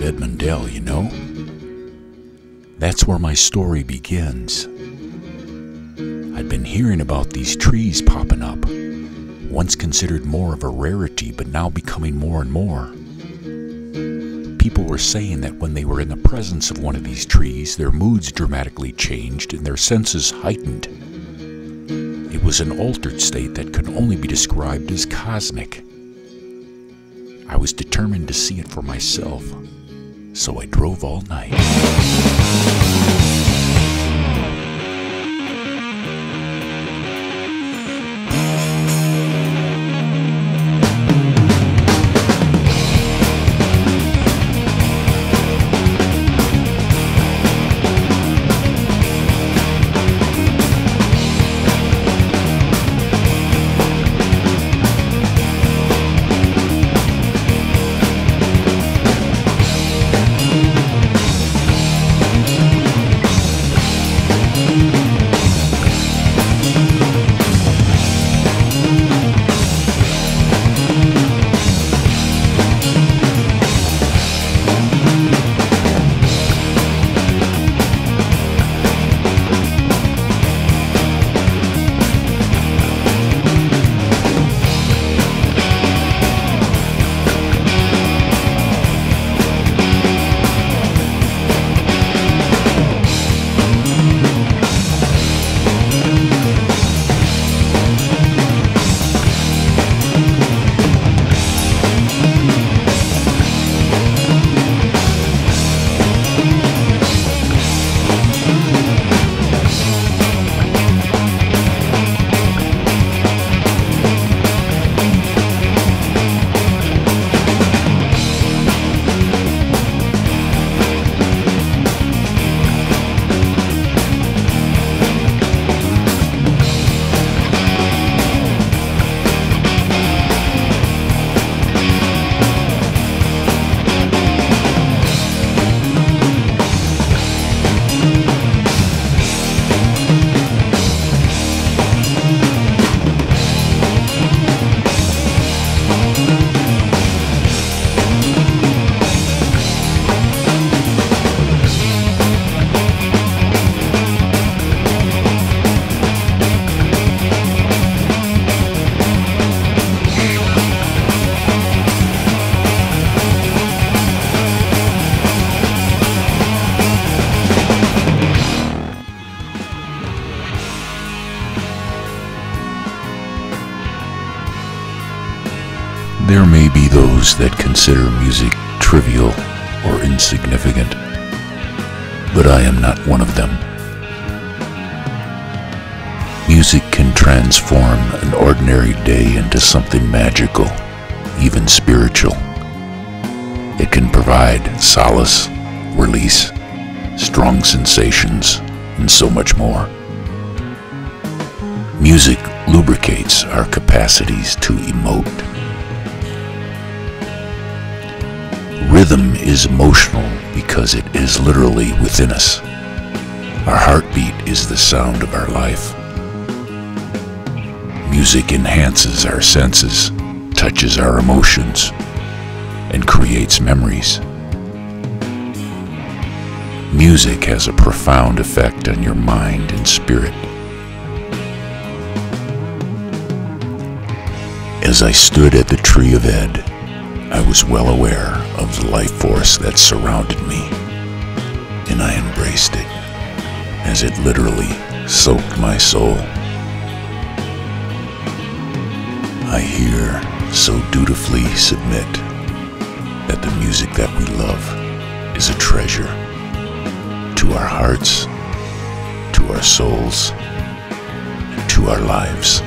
of Ed Mundell, you know? That's where my story begins. I'd been hearing about these trees popping up, once considered more of a rarity, but now becoming more and more. People were saying that when they were in the presence of one of these trees, their moods dramatically changed and their senses heightened. It was an altered state that could only be described as cosmic. I was determined to see it for myself, so I drove all night. That consider music trivial or insignificant, but I am not one of them. Music can transform an ordinary day into something magical, even spiritual. It can provide solace, release, strong sensations, and so much more. Music lubricates our capacities to emote. Rhythm is emotional because it is literally within us. Our heartbeat is the sound of our life. Music enhances our senses, touches our emotions, and creates memories. Music has a profound effect on your mind and spirit. As I stood at the tree of Ed, I was well aware of the life force that surrounded me, and I embraced it as it literally soaked my soul. I here so dutifully submit that the music that we love is a treasure to our hearts, to our souls, to our lives.